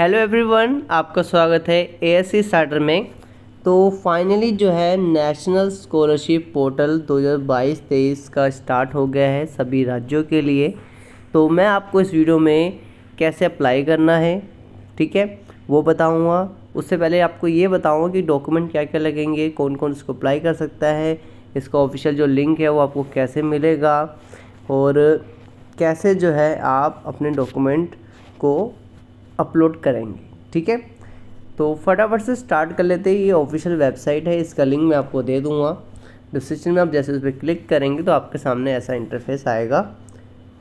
Hello everyone, आपका स्वागत है ए एस स्टार्टर में। तो फाइनली जो है नेशनल स्कॉलरशिप पोर्टल 2022-23 का स्टार्ट हो गया है सभी राज्यों के लिए। तो मैं आपको इस वीडियो में कैसे अप्लाई करना है, ठीक है? वो बताऊँगा। उससे पहले आपको ये बताऊँगा कि डॉक्यूमेंट क्या क्या लगेंगे कौन कौन इसको अप्लाई कर सकता है, इसका ऑफिशियल जो लिंक है वो आपको कैसे मिलेगा, और कैसे जो है आप अपने डॉक्यूमेंट को अपलोड करेंगे, ठीक है? तो फटाफट से स्टार्ट कर लेते हैं। ये ऑफिशियल वेबसाइट है, इसका लिंक मैं आपको दे दूँगा। डिस्क्रिप्शन में आप जैसे उस पर क्लिक करेंगे तो आपके सामने ऐसा इंटरफेस आएगा।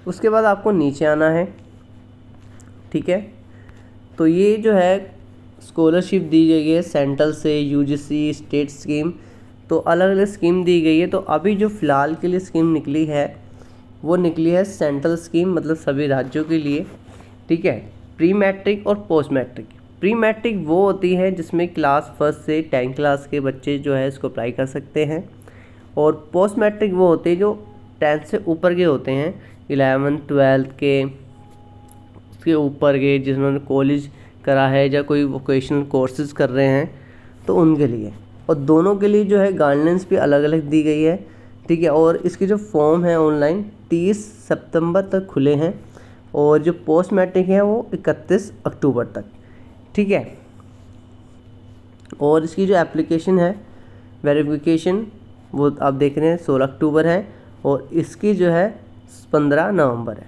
उसके बाद आपको नीचे आना है, ठीक है? तो ये जो है स्कॉलरशिप दी गई है सेंट्रल से यूजीसी स्टेट स्कीम तो अलग अलग स्कीम दी गई है। तो अभी जो फ़िलहाल के लिए स्कीम निकली है, वो निकली है सेंट्रल स्कीम मतलब सभी राज्यों के लिए, ठीक है? प्री मैट्रिक और पोस्ट मैट्रिक प्री मैट्रिक वो होती है जिसमें क्लास फ़र्स्ट से टेंथ क्लास के बच्चे जो है इसको अप्लाई कर सकते हैं। और पोस्ट मैट्रिक वो होते हैं जो टेंथ से ऊपर के होते हैं इलेवन ट्वेल्थ के उसके ऊपर के जिन्होंने कॉलेज करा है या कोई वोकेशनल कोर्सेज कर रहे हैं तो उनके लिए। और दोनों के लिए जो है गाइडलाइंस भी अलग अलग दी गई है, ठीक है? और इसके जो फॉर्म है ऑनलाइन तीस सितंबर तक खुले हैं। और जो पोस्ट मैट्रिक है वो इकतीस अक्टूबर तक, ठीक है? और इसकी जो एप्लीकेशन है वेरिफिकेशन वो आप देख रहे हैं, सोलह अक्टूबर है और इसकी जो है, पंद्रह नवंबर है।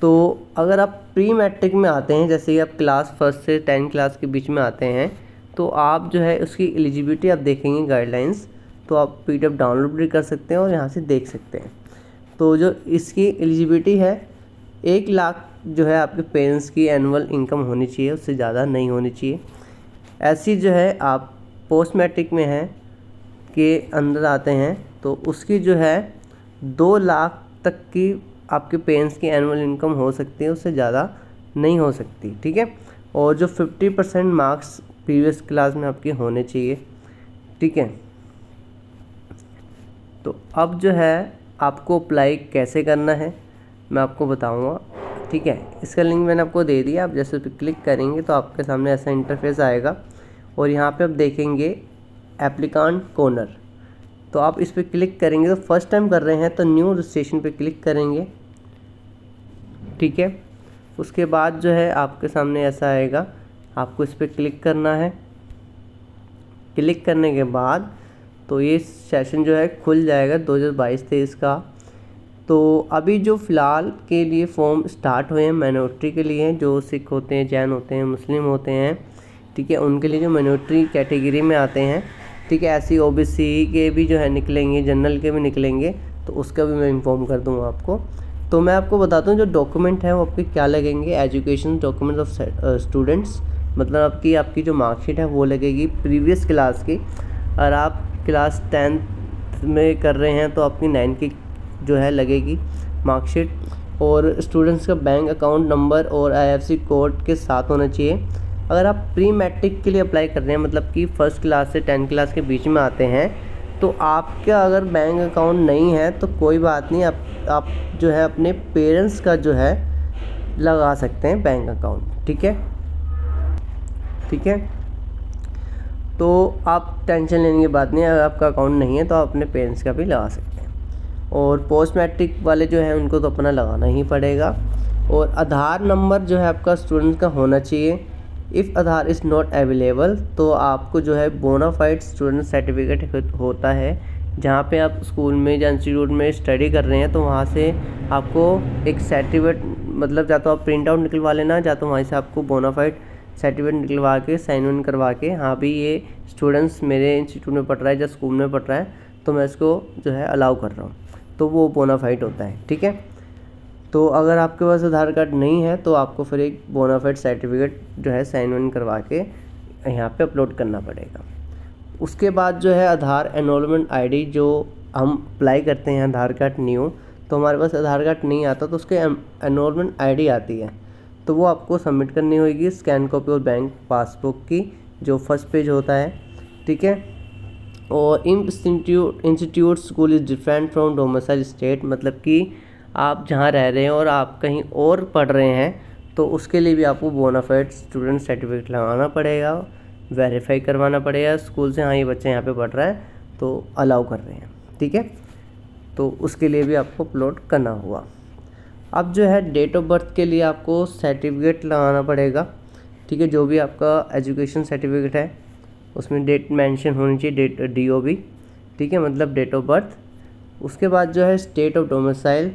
तो अगर आप प्री मैट्रिक में आते हैं, जैसे कि आप क्लास फ़र्स्ट से टेंथ क्लास के बीच में आते हैं तो आप जो है, उसकी एलिजिबिलिटी आप देखेंगे गाइडलाइंस तो आप पीडीएफ डाउनलोड भी कर सकते हैं और यहाँ से देख सकते हैं। तो जो इसकी एलिजिबिलिटी है एक लाख जो है आपके पेरेंट्स की एनुअल इनकम होनी चाहिए, उससे ज़्यादा नहीं होनी चाहिए। ऐसी जो है आप पोस्ट मैट्रिक में हैं के अंदर आते हैं तो उसकी जो है दो लाख तक की आपके पेरेंट्स की एनुअल इनकम हो सकती है, उससे ज़्यादा नहीं हो सकती, ठीक है? और जो fifty percent marks previous class में आपके होने चाहिए, ठीक है? तो अब जो है आपको अप्लाई कैसे करना है? मैं आपको बताऊँगा, ठीक है? इसका लिंक मैंने आपको दे दिया, आप जैसे क्लिक करेंगे तो आपके सामने ऐसा इंटरफेस आएगा और यहाँ पे आप देखेंगे एप्लीकांट कॉर्नर तो आप इस पर क्लिक करेंगे तो फ़र्स्ट टाइम कर रहे हैं तो न्यू रजिस्ट्रेशन पे क्लिक करेंगे, ठीक है? उसके बाद जो है आपके सामने ऐसा आएगा, आपको इस पर क्लिक करना है। क्लिक करने के बाद तो ये सेशन जो है खुल जाएगा दो हज़ार बाईस तेईस का। तो अभी जो फ़िलहाल के लिए फॉर्म स्टार्ट हुए हैं माइनॉरिटी के लिए, जो सिख होते हैं, जैन होते हैं, मुस्लिम होते हैं, ठीक है, उनके लिए जो माइनॉरिटी कैटेगरी में आते हैं, ठीक है, ऐसी ओबीसी के भी जो है निकलेंगे जनरल के भी निकलेंगे तो उसका भी मैं इन्फॉर्म कर दूँगा आपको। तो मैं आपको बताता हूँ जो डॉक्यूमेंट है, वो आपके क्या लगेंगे? एजुकेशन डॉक्यूमेंट ऑफ़ स्टूडेंट्स मतलब आपकी आपकी जो मार्कशीट है, वो लगेगी प्रीवियस क्लास की। और आप क्लास टेंथ में कर रहे हैं तो आपकी नाइन की जो है लगेगी मार्कशीट। और स्टूडेंट्स का बैंक अकाउंट नंबर और आईएफसी कोड के साथ होना चाहिए। अगर आप प्री मैट्रिक के लिए अप्लाई कर रहे हैं मतलब कि फ़र्स्ट क्लास से टेंथ क्लास के बीच में आते हैं तो आपका अगर बैंक अकाउंट नहीं है तो कोई बात नहीं, आप आप जो है अपने पेरेंट्स का जो है लगा सकते हैं बैंक अकाउंट ठीक है? ठीक है? तो आप टेंशन लेने की बात नहीं अगर आपका अकाउंट नहीं है तो आप अपने पेरेंट्स का भी लगा सकते हैं। और पोस्ट मैट्रिक वाले जो हैं, उनको तो अपना लगाना ही पड़ेगा। और आधार नंबर जो है, आपका स्टूडेंट का होना चाहिए। If Aadhaar is not available तो आपको जो है बोनाफाइड स्टूडेंट सर्टिफिकेट होता है। जहाँ पे आप स्कूल में या इंस्टीट्यूट में स्टडी कर रहे हैं तो वहाँ से आपको एक सर्टिफिकेट मतलब या तो आप प्रिंट आउट निकलवा लेना, या तो वहाँ से आपको बोनाफाइड सर्टिफिकेट निकलवा के साइन वन करवा के हाँ भी ये स्टूडेंट्स मेरे इंस्टीट्यूट में पढ़ रहा है या स्कूल में पढ़ रहा है तो मैं इसको जो है अलाउ कर रहा हूँ। तो वो बोनाफाइड होता है, ठीक है? तो अगर आपके पास आधार कार्ड नहीं है तो आपको फिर एक बोनाफाइड सर्टिफिकेट जो है साइन वन करवा के यहाँ पे अपलोड करना पड़ेगा। उसके बाद जो है, आधार एनरोलमेंट आईडी जो हम अप्लाई करते हैं, आधार कार्ड न्यू तो हमारे पास आधार कार्ड नहीं आता तो उसके एनरोलमेंट आईडी आती है। तो वो आपको सबमिट करनी होगी स्कैन कॉपी और बैंक पासबुक की, जो फ़र्स्ट पेज होता है, ठीक है? और institute institute school is different from domicile state मतलब कि आप जहाँ रह रहे हैं और आप कहीं और पढ़ रहे हैं तो उसके लिए भी आपको बोनाफाइड स्टूडेंट सर्टिफिकेट लगाना पड़ेगा वेरीफाई करवाना पड़ेगा स्कूल से हाँ ये बच्चे यहाँ पे पढ़ रहा है तो अलाउ कर रहे हैं, ठीक है? तो उसके लिए भी आपको अपलोड करना हुआ। अब जो है डेट ऑफ़ बर्थ के लिए आपको सर्टिफिकेट लगाना पड़ेगा, ठीक है? जो भी आपका एजुकेशन सर्टिफिकेट है उसमें डेट मेंशन होनी चाहिए डेट डी ओ ठीक है मतलब डेट ऑफ़ बर्थ उसके बाद जो है स्टेट ऑफ़ डोमिसाइल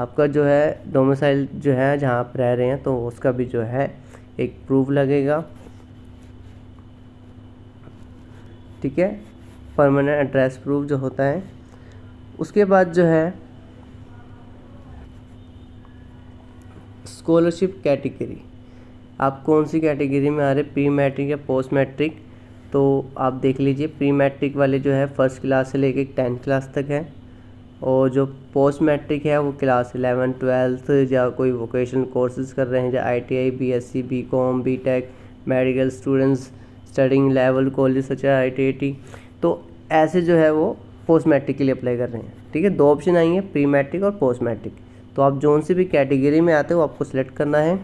आपका जो है डोमिसाइल जो है, जहाँ आप रह रहे हैं तो उसका भी जो है एक प्रूफ लगेगा। ठीक है परमानेंट एड्रेस प्रूफ जो होता है। उसके बाद जो है स्कॉलरशिप कैटेगरी आप कौन सी कैटेगरी में आ रहे प्री मैट्रिक या पोस्ट मैट्रिक तो आप देख लीजिए प्री मैट्रिक वाले जो है फ़र्स्ट क्लास से लेके टेंथ क्लास तक है। और जो पोस्ट मैट्रिक है, वो क्लास इलेवन ट्वेल्थ या कोई वोकेशनल कोर्सेज कर रहे हैं या I T I B S C B com B tech medical students studying level college such I T I T तो ऐसे जो है, वो पोस्ट मैट्रिक के लिए अप्लाई कर रहे हैं। ठीक है? दो ऑप्शन आएँगे प्री मैट्रिक और पोस्ट मैट्रिक तो आप जोन से भी कैटेगरी में आते हो आपको सिलेक्ट करना है।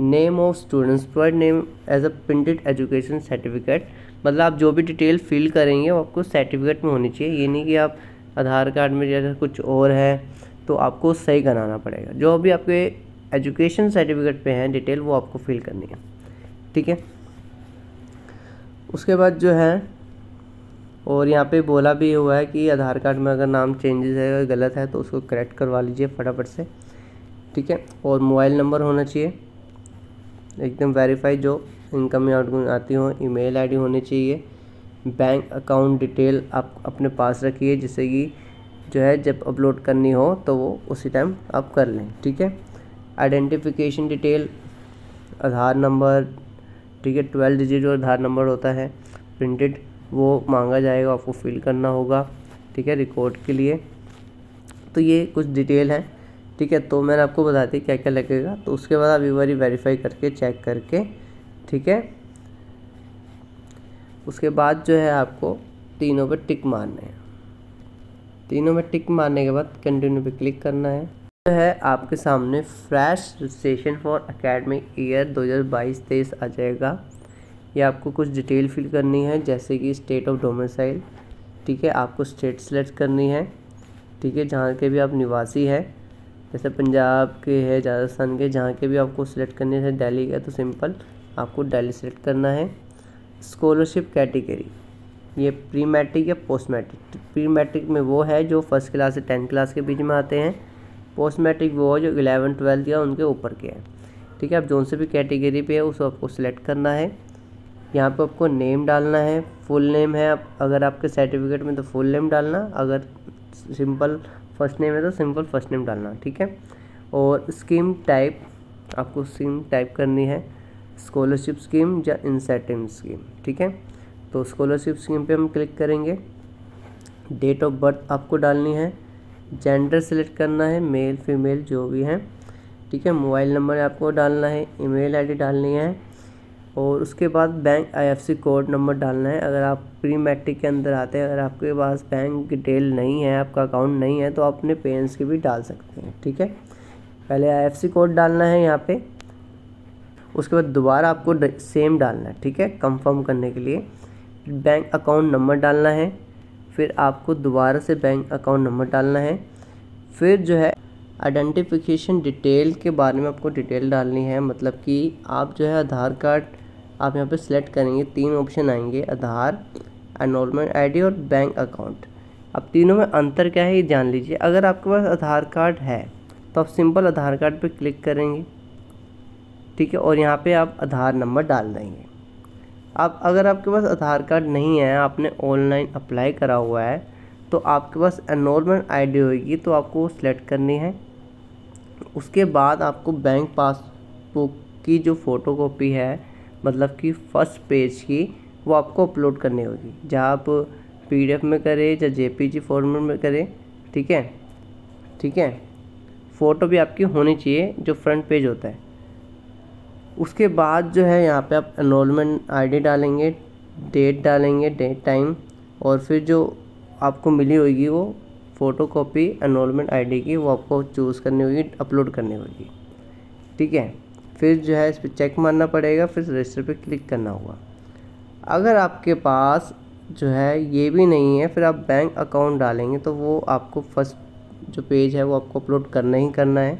Name of students provide name as a printed education certificate मतलब आप जो भी डिटेल फिल करेंगे वो आपको सर्टिफिकेट में होनी चाहिए। ये नहीं कि आप आधार कार्ड में जैसे कुछ और है तो आपको सही कराना पड़ेगा। जो भी आपके एजुकेशन सर्टिफिकेट पे हैं डिटेल, वो आपको फिल करनी है। ठीक है? उसके बाद जो है, और यहाँ पे बोला भी हुआ है कि आधार कार्ड में अगर नाम चेंजेस है गलत है तो उसको करेक्ट करवा लीजिए फटाफट से। ठीक है? और मोबाइल नंबर होना चाहिए। एकदम वेरीफाई जो इनकम आउटगोइंग आती हो। ईमेल आईडी होनी चाहिए। बैंक अकाउंट डिटेल आप अपने पास रखिए, जिससे कि जो है जब अपलोड करनी हो तो वो उसी टाइम आप कर लें, ठीक है? आइडेंटिफिकेशन डिटेल, आधार नंबर, ठीक है? ट्वेल्व डिजिट जो आधार नंबर होता है, प्रिंटेड, वो मांगा जाएगा, आपको फिल करना होगा, ठीक है? रिकॉर्ड के लिए। तो ये कुछ डिटेल है, ठीक है? तो मैंने आपको बता दी क्या क्या लगेगा। तो उसके बाद आप एक बार वेरीफाई करके, चेक करके ठीक है? उसके बाद जो है आपको तीनों पे टिक मारने हैं। तीनों में टिक मारने के बाद कंटिन्यू पे क्लिक करना है। जो है आपके सामने fresh registration for academic year 2022-23 आ जाएगा। ये आपको कुछ डिटेल फिल करनी है, जैसे कि स्टेट ऑफ़ डोमिसाइल ठीक है? आपको स्टेट सेलेक्ट करनी है, ठीक है? जहाँ के भी आप निवासी हैं, जैसे पंजाब के है, राजस्थान के, जहाँ के भी आपको सिलेक्ट करनी है दिल्ली का तो सिंपल आपको दिल्ली सेलेक्ट करना है। स्कॉलरशिप कैटेगरी ये प्री मैट्रिक या पोस्ट मैट्रिक प्री मैट्रिक में वो है जो फ़र्स्ट क्लास से टेंथ क्लास के बीच में आते हैं। पोस्ट मैट्रिक वो है जो इलेवन ट्वेल्थ या उनके ऊपर के हैं। ठीक है, आप जोन से भी कैटेगरी पे है उसको आपको सिलेक्ट करना है। यहाँ पे आपको नेम डालना है फुल नेम है। आप, अगर आपके सर्टिफिकेट में तो फुल नेम डालना, अगर सिंपल फ़र्स्ट नेम है तो सिंपल फ़र्स्ट नेम डालना, ठीक है? और स्कीम टाइप आपको स्कीम टाइप करनी है। स्कॉलरशिप स्कीम या इंसेटिव स्कीम, ठीक है? तो स्कॉलरशिप स्कीम पे हम क्लिक करेंगे। डेट ऑफ़ बर्थ आपको डालनी है, जेंडर सेलेक्ट करना है, मेल, फीमेल, जो भी है, ठीक है? मोबाइल नंबर आपको डालना है, ईमेल आईडी डालनी है, और उसके बाद बैंक आईएफसी कोड नंबर डालना है। अगर आप प्री मैट्रिक के अंदर आते हैं, अगर आपके पास बैंक डिटेल नहीं है, आपका अकाउंट नहीं है तो आप अपने पेरेंट्स की भी डाल सकते हैं, ठीक है? पहले आईएफसी कोड डालना है यहाँ पे। उसके बाद दोबारा आपको सेम डालना है, ठीक है? कंफर्म करने के लिए बैंक अकाउंट नंबर डालना है, फिर आपको दोबारा से बैंक अकाउंट नंबर डालना है, फिर जो है आइडेंटिफिकेशन डिटेल के बारे में आपको डिटेल डालनी है मतलब कि आप जो है आधार कार्ड आप यहाँ पे सिलेक्ट करेंगे, तीन ऑप्शन आएँगे, आधार एनरोलमेंट आईडी और बैंक अकाउंट अब तीनों में अंतर क्या है, ये जान लीजिए। अगर आपके पास आधार कार्ड है तो आप सिंपल आधार कार्ड पे क्लिक करेंगे। ठीक है, और यहाँ पे आप आधार नंबर डाल देंगे। अब अगर आपके पास आधार कार्ड नहीं है, आपने ऑनलाइन अप्लाई करा हुआ है तो आपके पास एनरोलमेंट आईडी होगी तो आपको सेलेक्ट करनी है। उसके बाद आपको बैंक पासबुक की जो फ़ोटो कॉपी है मतलब कि फ़र्स्ट पेज की, वो आपको अपलोड करनी होगी। जहाँ आप पीडीएफ में करें या जेपीजी फॉर्मेट में करें, ठीक है? ठीक है? फ़ोटो भी आपकी होनी चाहिए, जो फ्रंट पेज होता है। उसके बाद जो है यहाँ पे आप एनरोलमेंट आईडी डालेंगे डेट डालेंगे डेट टाइम और फिर जो आपको मिली होगी वो फ़ोटो कॉपी एनरोलमेंट आईडी की, वो आपको चूज़ करनी होगी अपलोड करनी होगी। ठीक है? फिर जो है इस पर चेक मारना पड़ेगा, फिर रजिस्टर पे क्लिक करना होगा। अगर आपके पास जो है ये भी नहीं है, फिर आप बैंक अकाउंट डालेंगे तो वो आपको फ़र्स्ट जो पेज है वो आपको अपलोड करना ही करना है।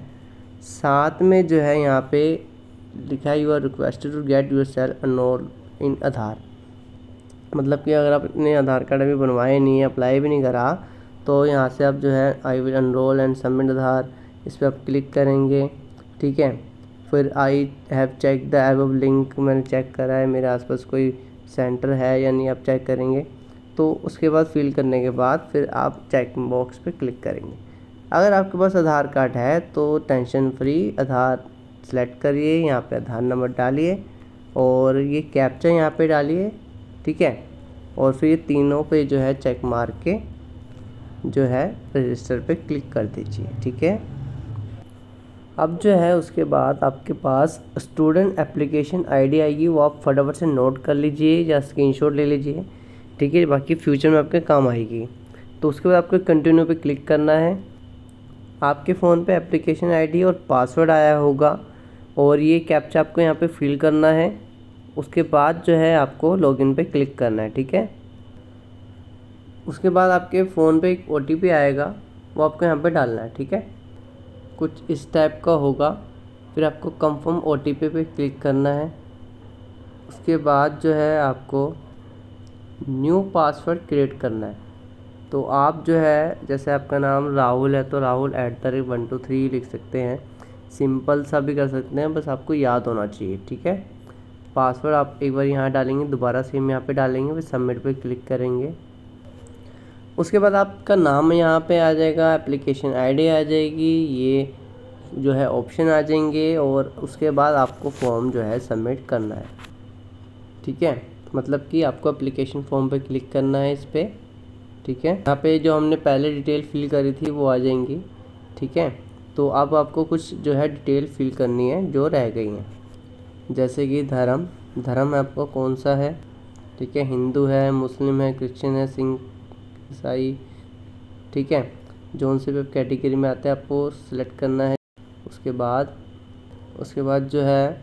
साथ में जो है यहाँ पे लिखा है you are requested to get yourself enrolled in Aadhaar मतलब कि अगर आप अपने आधार कार्ड अभी बनवाए नहीं है अप्लाई भी नहीं करा तो यहाँ से आप जो है I will enrol and submit Aadhaar इस पर आप क्लिक करेंगे, ठीक है? फिर I have check the app link मैंने चेक करा है, मेरे आसपास कोई सेंटर है या नहीं, आप चेक करेंगे। तो उसके बाद फिल करने के बाद फिर आप चेक बॉक्स पे क्लिक करेंगे। अगर आपके पास आधार कार्ड है तो टेंशन फ्री आधार सेलेक्ट करिए, यहाँ पे आधार नंबर डालिए और ये कैप्चा यहाँ पे डालिए, ठीक है? और फिर तीनों पे जो है चेक मार के जो है रजिस्टर पे क्लिक कर दीजिए, ठीक है? अब जो है उसके बाद आपके पास स्टूडेंट एप्लीकेशन आईडी आएगी, वो आप फटाफट से नोट कर लीजिए या स्क्रीनशॉट ले लीजिए, ठीक है? बाकी फ्यूचर में आपके काम आएगी। तो उसके बाद आपको कंटिन्यू पे क्लिक करना है। आपके फ़ोन पे एप्लीकेशन आईडी और पासवर्ड आया होगा और ये कैप्चा आपको यहाँ पे फिल करना है। उसके बाद जो है आपको लॉगिन पे क्लिक करना है, ठीक है? उसके बाद आपके फ़ोन पे एक ओटीपी आएगा, वो आपको यहाँ पे डालना है, ठीक है? कुछ इस टाइप का होगा। फिर आपको कंफर्म ओ टी पी पे क्लिक करना है। उसके बाद जो है आपको न्यू पासवर्ड क्रिएट करना है। तो आप जो है, जैसे आपका नाम राहुल है तो Rahul at the rate one two three लिख सकते हैं। सिंपल सा भी कर सकते हैं, बस आपको याद होना चाहिए, ठीक है? पासवर्ड आप एक बार यहाँ डालेंगे, दोबारा सेम यहाँ पे डालेंगे, फिर सबमिट पे क्लिक करेंगे। उसके बाद आपका नाम यहाँ पे आ जाएगा एप्लीकेशन आईडी आ जाएगी, ये जो है ऑप्शन आ जाएँगे और उसके बाद आपको फॉर्म जो है सबमिट करना है। ठीक है? मतलब कि आपको एप्लीकेशन फॉर्म पे क्लिक करना है इस पर ठीक है? यहाँ पे जो हमने पहले डिटेल फिल करी थी, वो आ जाएँगी, ठीक है? तो अब आपको कुछ जो है डिटेल फिल करनी है, जो रह गई हैं। जैसे कि धर्म। धर्म आपका कौन सा है? ठीक है, हिंदू है, मुस्लिम है, क्रिश्चियन है, सिंह, ईसाई, ठीक है? जोन से भी आप कैटेगरी में आते हैं, आपको सिलेक्ट करना है। उसके बाद उसके बाद जो है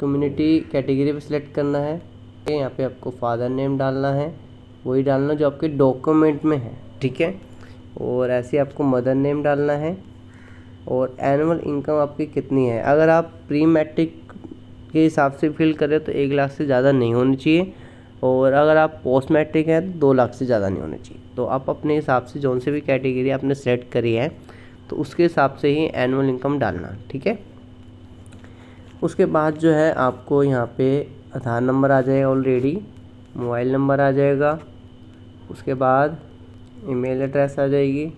कम्युनिटी कैटेगरी पे सिलेक्ट करना है। यहाँ पे आपको फादर नेम डालना है। वही डालना जो आपके डॉक्यूमेंट में है, ठीक है? और ऐसे आपको मदर नेम डालना है और एनुअल इनकम आपकी कितनी है? अगर आप प्री मैट्रिक के हिसाब से फिल करें तो एक लाख से ज़्यादा नहीं होनी चाहिए और अगर आप पोस्ट मैट्रिक हैं तो दो लाख से ज़्यादा नहीं होने चाहिए। तो आप अपने हिसाब से जौन से भी कैटेगरी आपने सेलेक्ट करी है तो उसके हिसाब से ही एनुअल इनकम डालना, ठीक है? उसके बाद जो है आपको यहाँ पे आधार नंबर आ जाएगा ऑलरेडी मोबाइल नंबर आ जाएगा उसके बाद ईमेल एड्रेस आ जाएगी।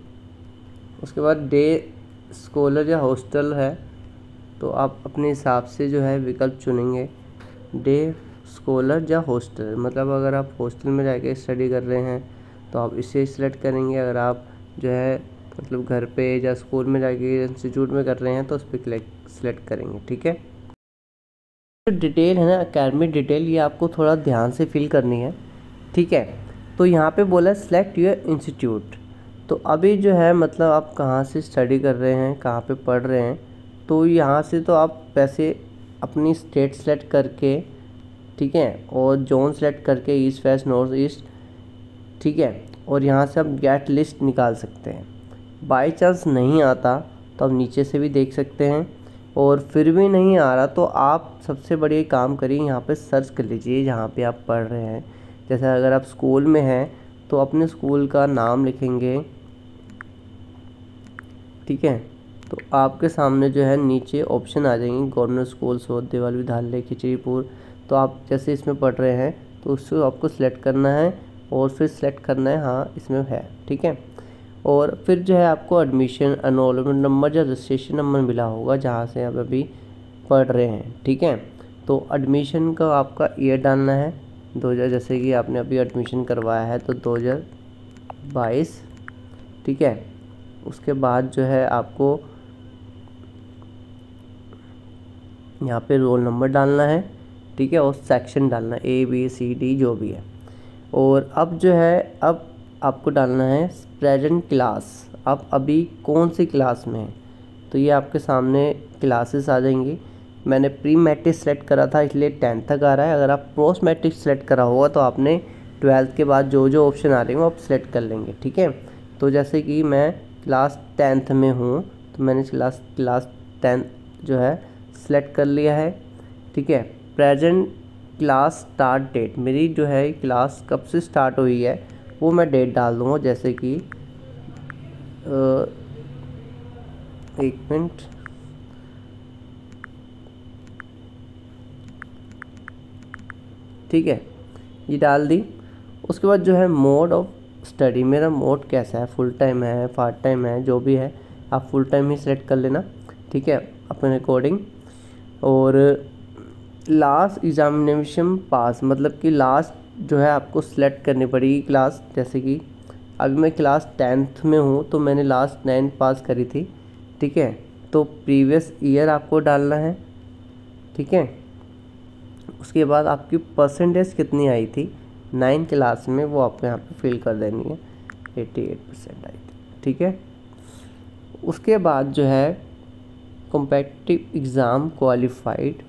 उसके बाद डे स्कॉलर या हॉस्टल है तो आप अपने हिसाब से जो है विकल्प चुनेंगे। डे स्कॉलर या हॉस्टल मतलब अगर आप हॉस्टल में जाके स्टडी कर रहे हैं तो आप इसे सिलेक्ट करेंगे। अगर आप जो है मतलब घर पे या स्कूल में जाके इंस्टीट्यूट में कर रहे हैं तो उस पर सिलेक्ट करेंगे, ठीक है? जो डिटेल है ना अकेडमिक डिटेल ये आपको थोड़ा ध्यान से फिल करनी है, ठीक है? तो यहाँ पे बोला सेलेक्ट योर इंस्टीट्यूट तो अभी जो है मतलब आप कहाँ से स्टडी कर रहे हैं, कहाँ पे पढ़ रहे हैं तो यहाँ से तो आप पैसे अपनी स्टेट सेलेक्ट करके, ठीक है, और जोन सेलेक्ट करके ईस्ट वेस्ट नॉर्थ ईस्ट ठीक है, और यहाँ से आप गेट लिस्ट निकाल सकते हैं। बाई चांस नहीं आता तो आप नीचे से भी देख सकते हैं, और फिर भी नहीं आ रहा तो आप सबसे बड़ी काम करिए, यहाँ पे सर्च कर लीजिए, जहाँ पे आप पढ़ रहे हैं। जैसे अगर आप स्कूल में हैं तो अपने स्कूल का नाम लिखेंगे, ठीक है? तो आपके सामने जो है, नीचे ऑप्शन आ जाएँगे गवर्नमेंट स्कूल सोद देवाल विद्यालय, खिचड़ीपुर। तो आप जैसे इसमें पढ़ रहे हैं तो उसको आपको सिलेक्ट करना है, और फिर सिलेक्ट करना है हाँ इसमें है, ठीक है? और फिर जो है, आपको एडमिशन अनरोलमेंट नंबर या रजिस्ट्रेशन नंबर मिला होगा, जहाँ से आप अभी पढ़ रहे हैं, ठीक है? तो एडमिशन का आपका ईयर डालना है दो हज़ार, जैसे कि आपने अभी एडमिशन करवाया है तो दो हज़ार बाईस, ठीक है? उसके बाद जो है आपको यहाँ पे रोल नंबर डालना है, ठीक है? और सेक्शन डालना ए बी सी डी जो भी है। और अब जो है, अब आपको डालना है प्रेजेंट क्लास आप अभी कौन सी क्लास में हैं? तो ये आपके सामने क्लासेस आ जाएँगी। मैंने प्री मैट्रिक सेलेक्ट करा था, इसलिए टेंथ तक आ रहा है। अगर आप पोस्ट मैट्रिक सेलेक्ट करा होगा तो आपने ट्वेल्थ के बाद जो जो ऑप्शन आ रहे हैं वो आप सेलेक्ट कर लेंगे, ठीक है? तो जैसे कि मैं क्लास टेंथ में हूँ तो मैंने क्लास क्लास टेंथ जो है, सेलेक्ट कर लिया है, ठीक है? प्रेजेंट क्लास स्टार्ट डेट, मेरी जो है, क्लास कब से स्टार्ट हुई है, वो मैं डेट डाल दूँगा, जैसे कि एक मिनट। ठीक है? ये डाल दी। उसके बाद जो है मोड ऑफ़ स्टडी मेरा मोड कैसा है? फुल टाइम है पार्ट टाइम है, जो भी है, आप फुल टाइम ही सिलेक्ट कर लेना, ठीक है? अपने अकॉर्डिंग और लास्ट एग्जामिनेशन पास मतलब कि लास्ट जो है आपको सिलेक्ट करनी पड़ेगी क्लास जैसे कि अभी मैं क्लास टेंथ में हूँ तो मैंने लास्ट नाइन्थ पास करी थी, ठीक है? तो प्रीवियस ईयर आपको डालना है, ठीक है? उसके बाद आपकी परसेंटेज कितनी आई थी? नाइन क्लास में वो आपको यहाँ पे फिल कर देनी है। एट्टी एट परसेंट आई थी। ठीक है? उसके बाद जो है कॉम्पिटिटिव एग्ज़ाम क्वालिफाइड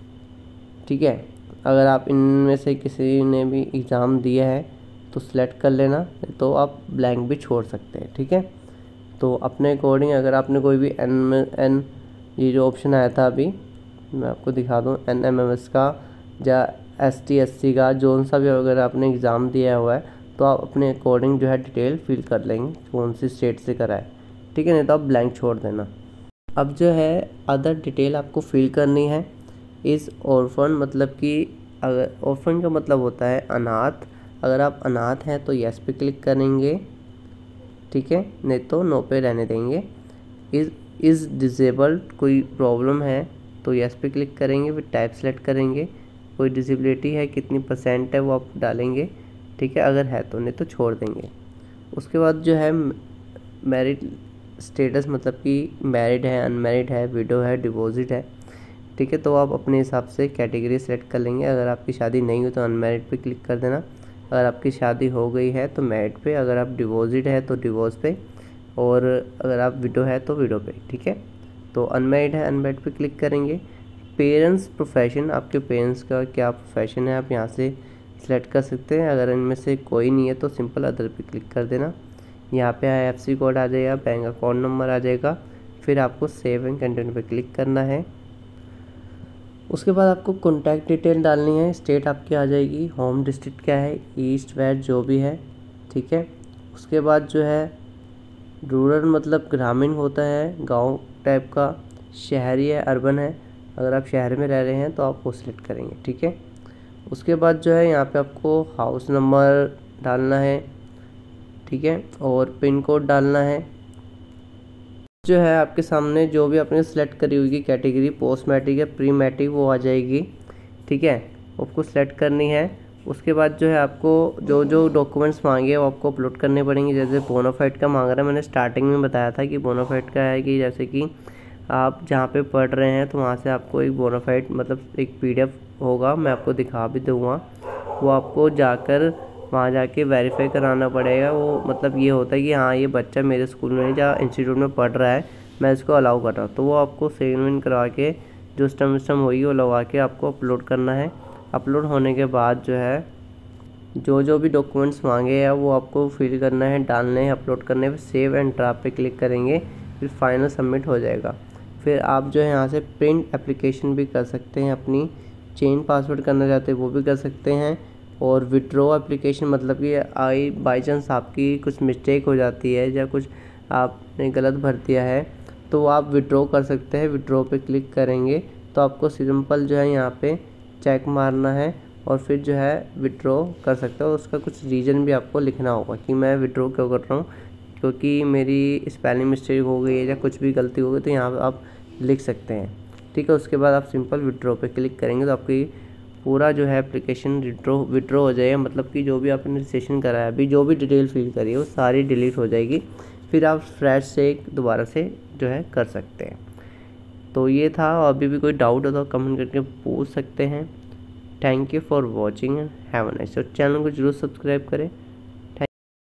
ठीक है? अगर आप इनमें से किसी ने भी एग्ज़ाम दिया है तो सिलेक्ट कर लेना तो आप ब्लैंक भी छोड़ सकते हैं, ठीक है? तो अपने अकॉर्डिंग अगर आपने कोई भी एन एन ये जो ऑप्शन आया था अभी, मैं आपको दिखा दूँ एन एम एम एस का या एस टी एस सी का जोन सा भी अगर आपने एग्ज़ाम दिया हुआ है तो आप अपने अकॉर्डिंग जो है डिटेल फिल कर लेंगे कौन सी स्टेट से कराए। ठीक है, नहीं तो आप ब्लैंक छोड़ देना। अब जो है अदर डिटेल आपको फिल करनी है। इस ऑर्फन मतलब कि अगर ऑर्फन का मतलब होता है अनाथ। अगर आप अनाथ हैं तो यस पे क्लिक करेंगे। ठीक है, नहीं तो नो पे रहने देंगे। इस इज़ डिजेबल्ड कोई प्रॉब्लम है तो यस पे क्लिक करेंगे, फिर टाइप सेलेक्ट करेंगे। कोई डिसेबिलिटी है, कितनी परसेंट है वो आप डालेंगे, ठीक है, अगर है तो नहीं तो छोड़ देंगे। उसके बाद जो है मैरिड स्टेटस मतलब कि मैरिड है अनमेरिड है विडो है डिपॉजिट है, ठीक है तो आप अपने हिसाब से कैटेगरी सेलेक्ट कर लेंगे। अगर आपकी शादी नहीं हुई तो अनमेरिड पे क्लिक कर देना। अगर आपकी शादी हो गई है तो मैरिड पे, अगर आप डिवोजिट है तो डिवोर्स पे, और अगर आप विडो है तो विडो पे, ठीक है तो अनमेरिड है अनमेरिड पे क्लिक करेंगे। पेरेंट्स प्रोफेशन आपके पेरेंट्स का क्या प्रोफेशन है? आप यहाँ से सिलेक्ट कर सकते हैं। अगर इनमें से कोई नहीं है तो सिंपल अदर पे क्लिक कर देना। यहाँ पे आई कोड आ जाएगा बैंक अकाउंट नंबर आ जाएगा। फिर आपको सेव एंड कंटेंट पे क्लिक करना है। उसके बाद आपको कॉन्टैक्ट डिटेल डालनी है। स्टेट आपकी आ जाएगी। होम डिस्ट्रिक्ट क्या है? ईस्ट वेस्ट जो भी है। ठीक है? उसके बाद जो है रूरल मतलब ग्रामीण होता है। गाँव टाइप का शहरी है अर्बन है। अगर आप शहर में रह रहे हैं तो आप वो सिलेक्ट करेंगे, ठीक है? उसके बाद जो है यहाँ पे आपको हाउस नंबर डालना है, ठीक है? और पिन कोड डालना है। जो है आपके सामने जो भी आपने सेलेक्ट करी हुई कैटेगरी पोस्ट मैट्रिक या प्री मैट्रिक वो आ जाएगी, ठीक है? आपको सेलेक्ट करनी है। उसके बाद जो है आपको जो जो डॉक्यूमेंट्स मांगे वो आपको अपलोड करने पड़ेंगे। जैसे बोनाफाइट का मांग रहा है, मैंने स्टार्टिंग में बताया था कि बोनाफाइट का है कि जैसे कि आप जहाँ पे पढ़ रहे हैं तो वहाँ से आपको एक बोनाफाइड मतलब एक पीडीएफ होगा, मैं आपको दिखा भी दूँगा। वो आपको जाकर, वहाँ जाके वेरीफाई कराना पड़ेगा। वो मतलब ये होता है कि हाँ ये बच्चा मेरे स्कूल में या इंस्टीट्यूट में पढ़ रहा है, मैं इसको अलाउ कर रहा हूँ। तो वो आपको सेवन इन करवा के, जो स्टम विस्टम होगी, वो लगा के आपको अपलोड करना है। अपलोड होने के बाद जो है, जो जो भी डॉक्यूमेंट्स मांगे हैं, वो आपको फिल करना है, डालने हैं अपलोड करने पे सेव एंड ड्राप पे क्लिक करेंगे, फिर फाइनल सबमिट हो जाएगा। फिर आप जो है यहाँ से प्रिंट एप्लीकेशन भी कर सकते हैं, अपनी चेंज पासवर्ड करना चाहते हैं, वो भी कर सकते हैं। और विड्रो एप्लीकेशन मतलब कि आई बाई चांस आपकी कुछ मिस्टेक हो जाती है या कुछ आपने गलत भर दिया है तो आप विड्रो कर सकते हैं। विड्रो पे क्लिक करेंगे तो आपको सिंपल जो है यहाँ पे चेक मारना है और फिर जो है विड्रो कर सकते हो। उसका कुछ रीज़न भी आपको लिखना होगा कि मैं विड्रो क्यों कर रहा हूँ, क्योंकि मेरी स्पेलिंग मिस्टेक हो गई है या कुछ भी गलती हो गई तो यहाँ पर आप लिख सकते हैं। ठीक है, उसके बाद आप सिंपल विड्रॉ पे क्लिक करेंगे तो आपकी पूरा जो है एप्लीकेशन विड्रॉ विड्रॉ हो जाएगा। मतलब कि जो भी आपने रजिस्ट्रेशन कराया अभी जो भी डिटेल फिल करी है, वो सारी डिलीट हो जाएगी। फिर आप फ्रेश से दोबारा से जो है कर सकते हैं। तो ये था, अभी भी कोई डाउट हो तो कमेंट करके पूछ सकते हैं। Thank you for watching have nice और चैनल को ज़रूर सब्सक्राइब करें।